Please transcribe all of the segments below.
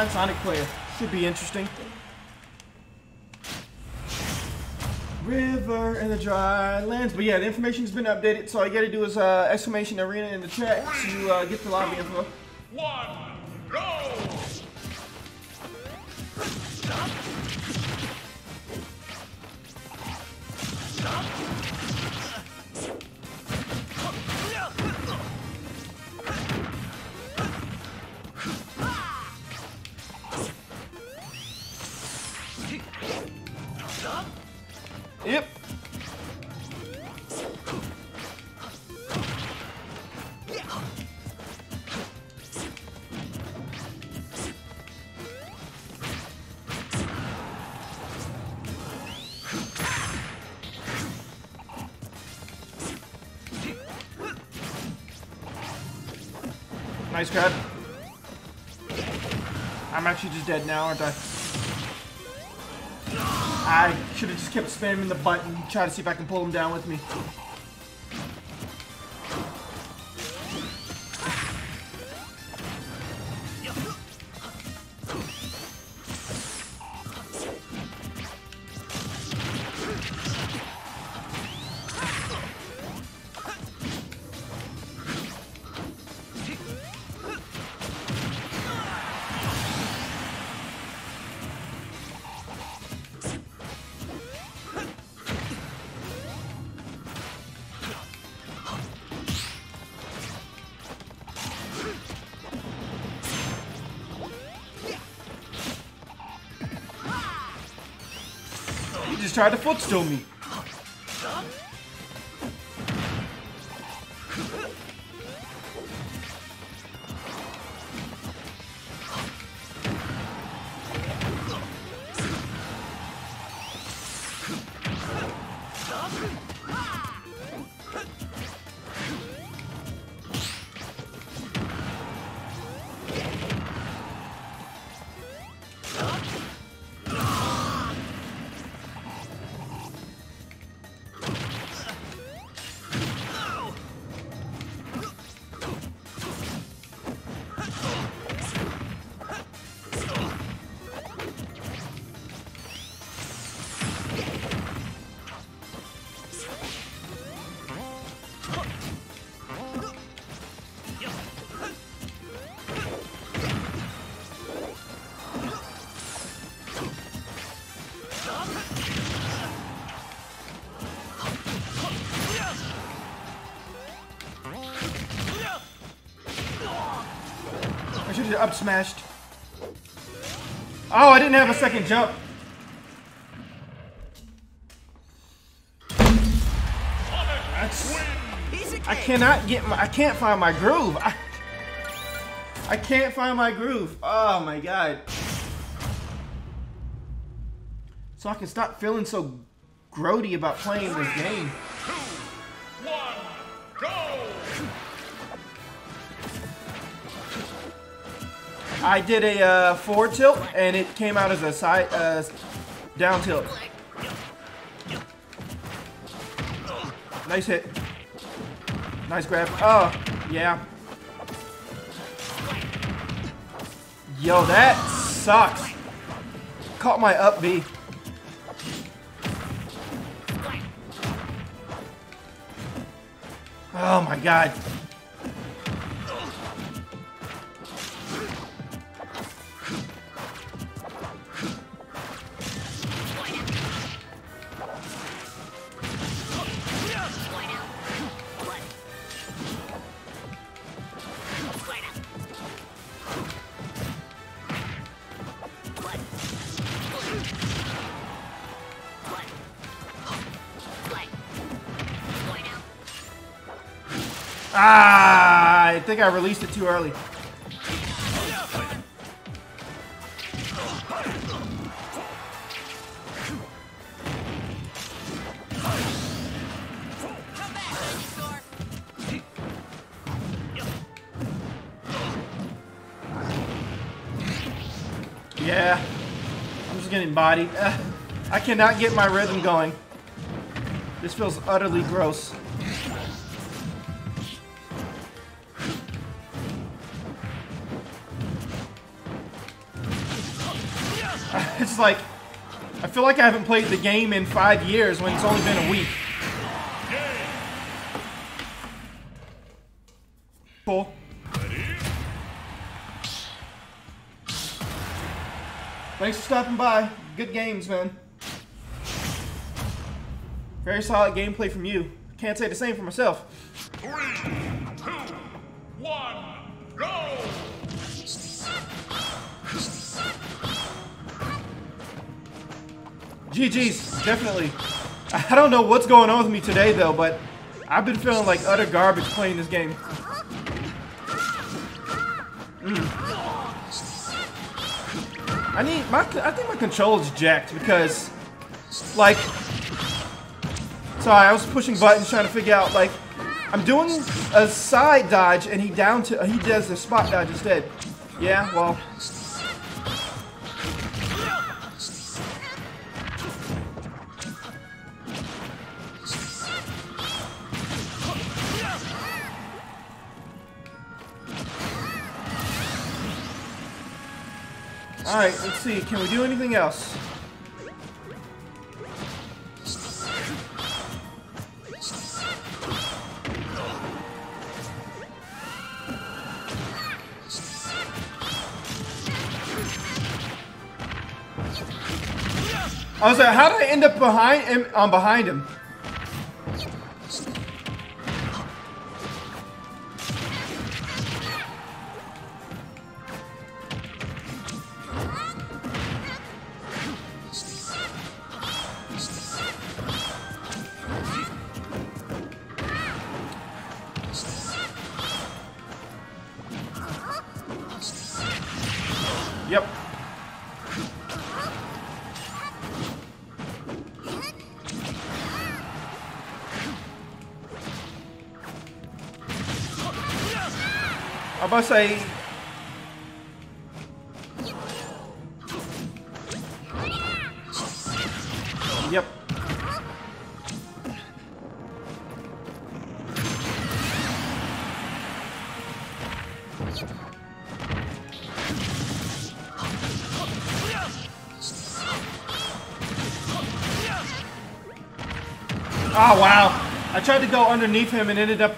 online Sonic player. Should be interesting. River in the dry lands. But yeah, the information's been updated, so all you gotta do is uh, exclamation arena in the chat to uh, get the lobby info. One, Nice grab. I'm actually just dead now, aren't I? I should have just kept spamming the button, try to see if I can pull him down with me. Just tried to footstool me. Up smashed. Oh, I didn't have a second jump. I cannot get my. I can't find my groove. I, I can't find my groove. Oh my god. So I can stop feeling so grody about playing this game. I did a uh, forward tilt and it came out as a side uh, down tilt. Nice hit. Nice grab. Oh, yeah. Yo, that sucks. Caught my up B. Oh my god. Ah, I think I released it too early. Yeah, I'm just getting bodied. Uh, I cannot get my rhythm going. This feels utterly gross. Like I feel like I haven't played the game in five years when it's only been a week. Cool. Thanks for stopping by. Good games, man. Very solid gameplay from you. Can't say the same for myself. Three, two, one, GG's, definitely. I don't know what's going on with me today, though, but I've been feeling like utter garbage playing this game. Mm. I need my. I think my controller's jacked because, like, sorry, I was pushing buttons trying to figure out like, I'm doing a side dodge and he down to he does the spot dodge instead. Yeah, well. Alright, let's see. Can we do anything else? I was like, how did I end up behind him? I'm um, behind him. I say Yep. Oh wow. I tried to go underneath him and ended up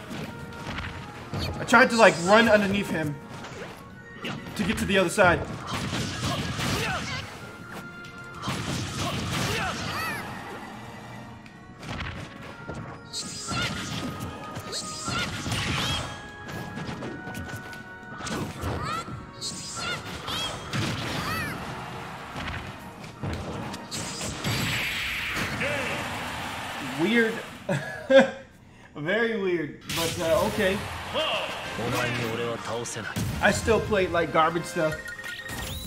tried to like run underneath him to get to the other side. Weird. Very weird, but uh, okay. I still played like garbage stuff.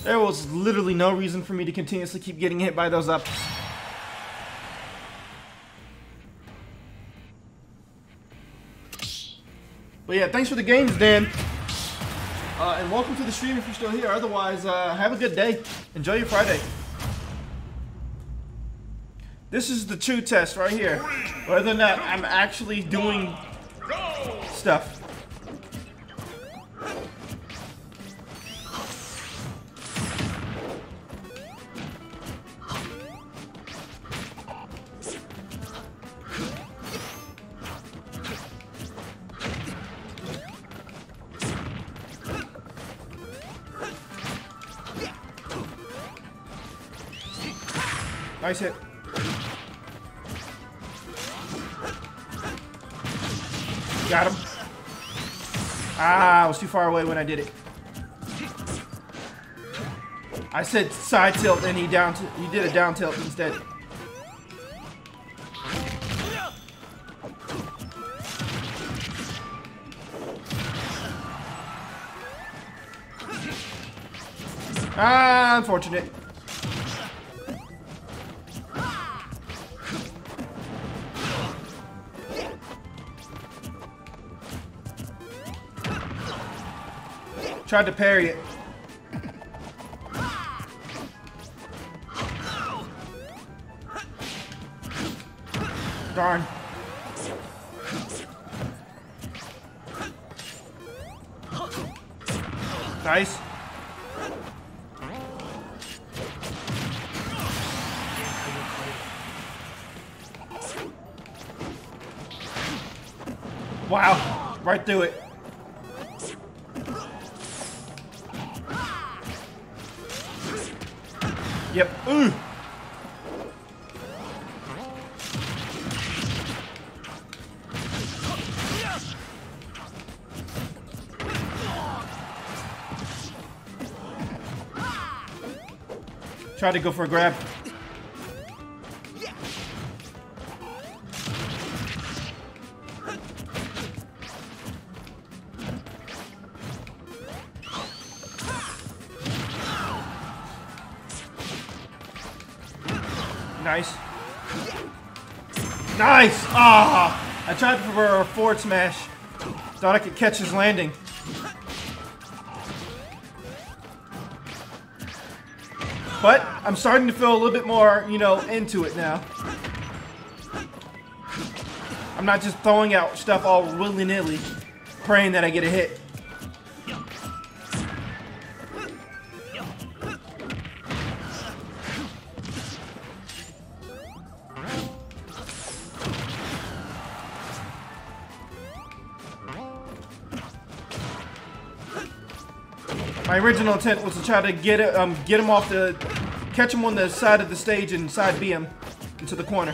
There was literally no reason for me to continuously keep getting hit by those ups. But yeah, thanks for the games, Dan. Uh, and welcome to the stream if you're still here. Otherwise, uh, have a good day. Enjoy your Friday. This is the true test right here. Whether or not I'm actually doing stuff. Nice hit. Got him. Ah, I was too far away when I did it. I said side tilt and he down he did a down tilt instead. Ah, unfortunate. Tried to parry it. Darn. Nice. Wow. Right through it. Yep. Ooh. Try to go for a grab. Nice. Nice! Ah! I tried for a forward smash. Thought I could catch his landing. But I'm starting to feel a little bit more, you know, into it now. I'm not just throwing out stuff all willy-nilly, praying that I get a hit. My original intent was to try to get um, get him off the, catch him on the side of the stage and side B him into the corner.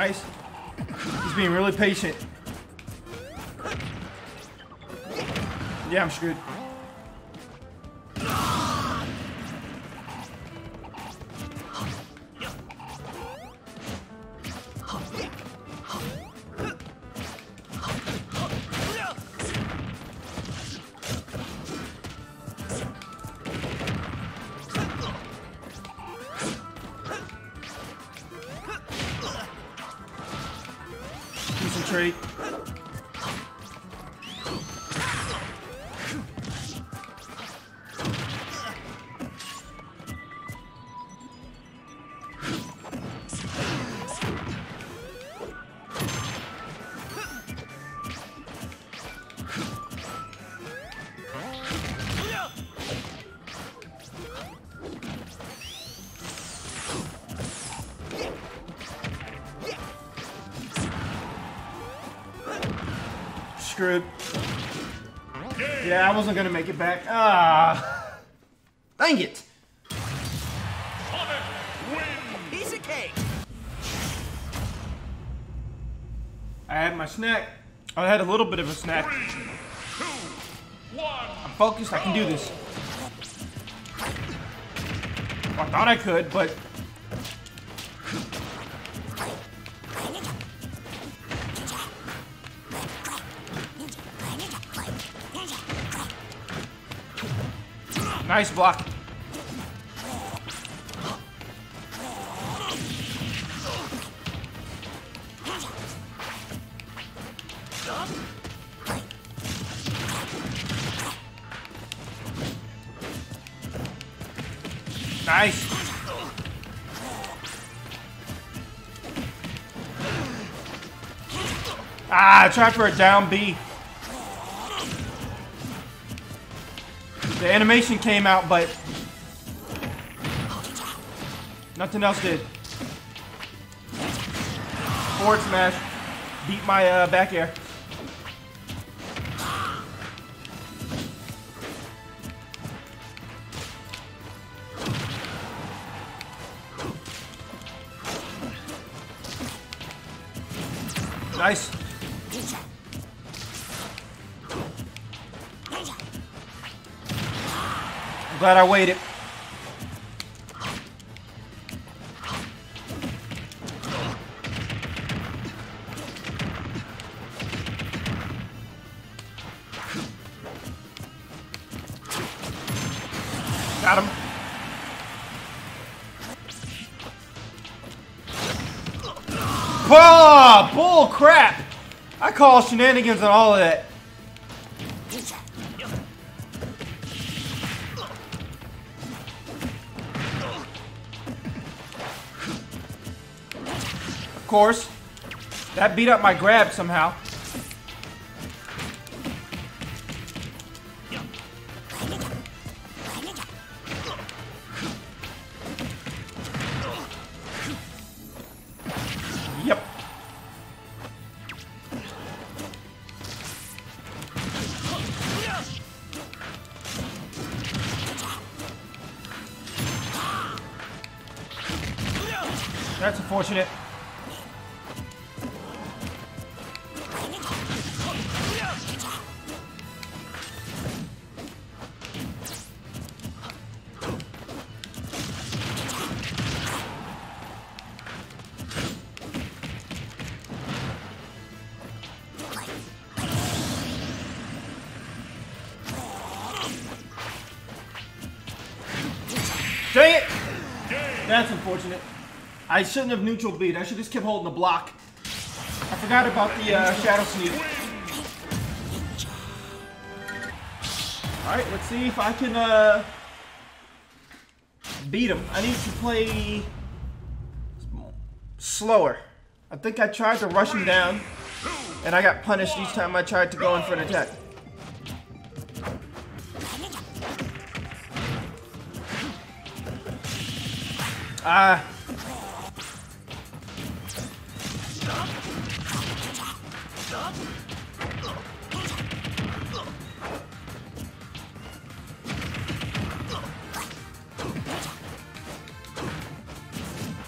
Nice. He's being really patient. Yeah, I'm screwed. Concentrate. Yeah, I wasn't gonna make it back. Ah. Dang it. Piece of cake. I had my snack. I had a little bit of a snack. Three, two, one. I'm focused. I can do this. I thought I could, but nice block. Nice. Ah, try for a down B. Animation came out, but nothing else did. Forward smash. Beat my uh, back air. Nice. Glad I waited. Got him. Oh, bull crap! I call shenanigans on all of that. Course, that beat up my grab somehow. Yep. That's unfortunate. I shouldn't have neutral B. I should just kept holding the block. I forgot about the uh, shadow sneak. Alright, let's see if I can uh, beat him. I need to play slower. I think I tried to rush him down, and I got punished each time I tried to go in for an attack. Ah.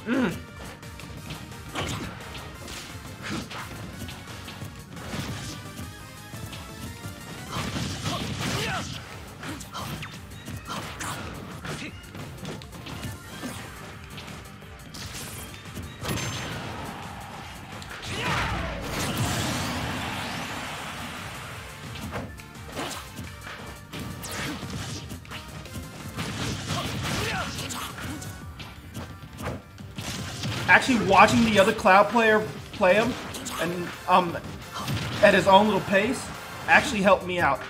Mm. Actually, watching the other Cloud player play him and um at his own little pace actually helped me out.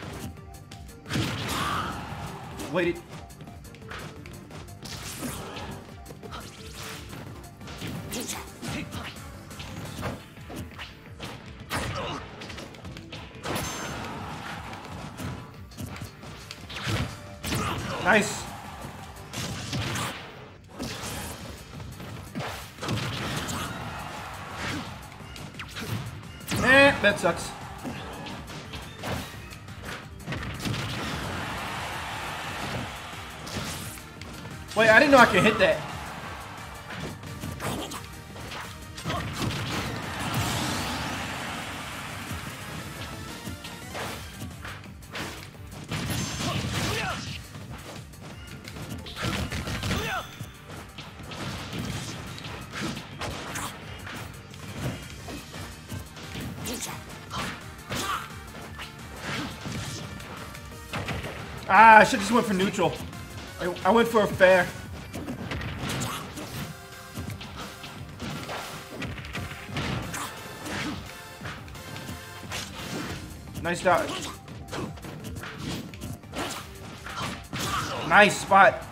Waited. Nice. That sucks. Wait, I didn't know I could hit that. Ah, I should just went for neutral. I, I went for a fair. Nice dodge. Nice spot.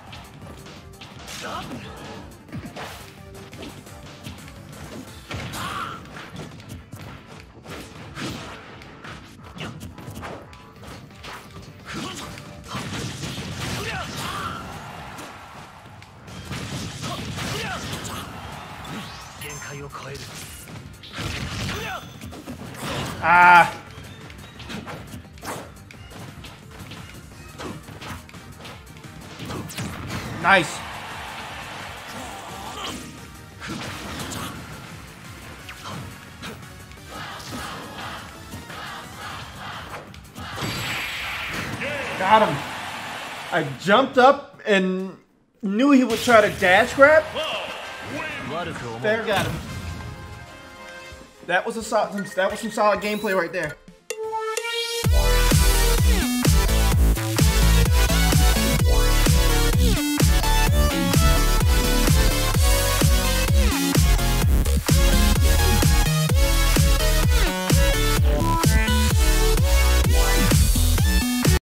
Ah. Nice. Got him. I jumped up and knew he would try to dash grab. There, got him. That was a solid. That was some solid gameplay right there.